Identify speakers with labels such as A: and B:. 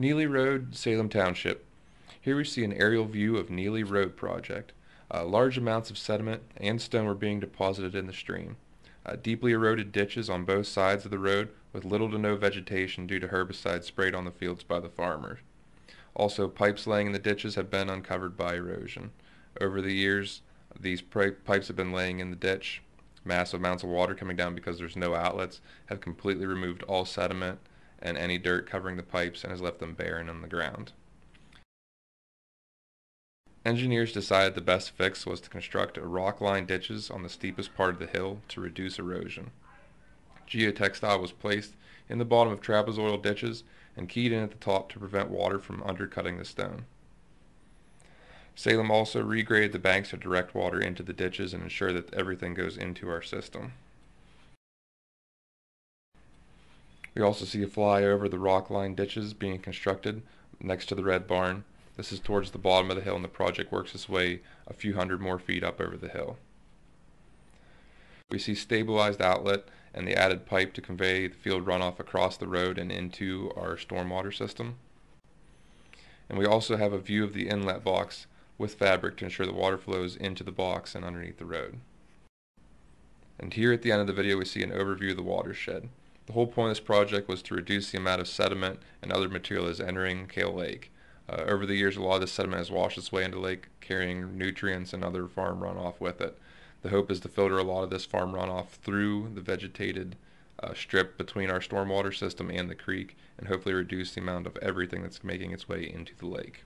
A: Neely Road, Salem Township. Here we see an aerial view of Neely Road project. Uh, large amounts of sediment and stone were being deposited in the stream. Uh, deeply eroded ditches on both sides of the road with little to no vegetation due to herbicides sprayed on the fields by the farmers. Also, pipes laying in the ditches have been uncovered by erosion. Over the years, these pipes have been laying in the ditch. Massive amounts of water coming down because there's no outlets have completely removed all sediment and any dirt covering the pipes and has left them barren on the ground. Engineers decided the best fix was to construct a rock-lined ditches on the steepest part of the hill to reduce erosion. Geotextile was placed in the bottom of trapezoidal ditches and keyed in at the top to prevent water from undercutting the stone. Salem also regraded the banks to direct water into the ditches and ensure that everything goes into our system. We also see a flyover the rock-lined ditches being constructed next to the red barn. This is towards the bottom of the hill and the project works its way a few hundred more feet up over the hill. We see stabilized outlet and the added pipe to convey the field runoff across the road and into our stormwater system. And we also have a view of the inlet box with fabric to ensure the water flows into the box and underneath the road. And here at the end of the video we see an overview of the watershed. The whole point of this project was to reduce the amount of sediment and other material that is entering Kahle Lake. Uh, over the years a lot of this sediment has washed its way into the lake carrying nutrients and other farm runoff with it. The hope is to filter a lot of this farm runoff through the vegetated uh, strip between our stormwater system and the creek and hopefully reduce the amount of everything that's making its way into the lake.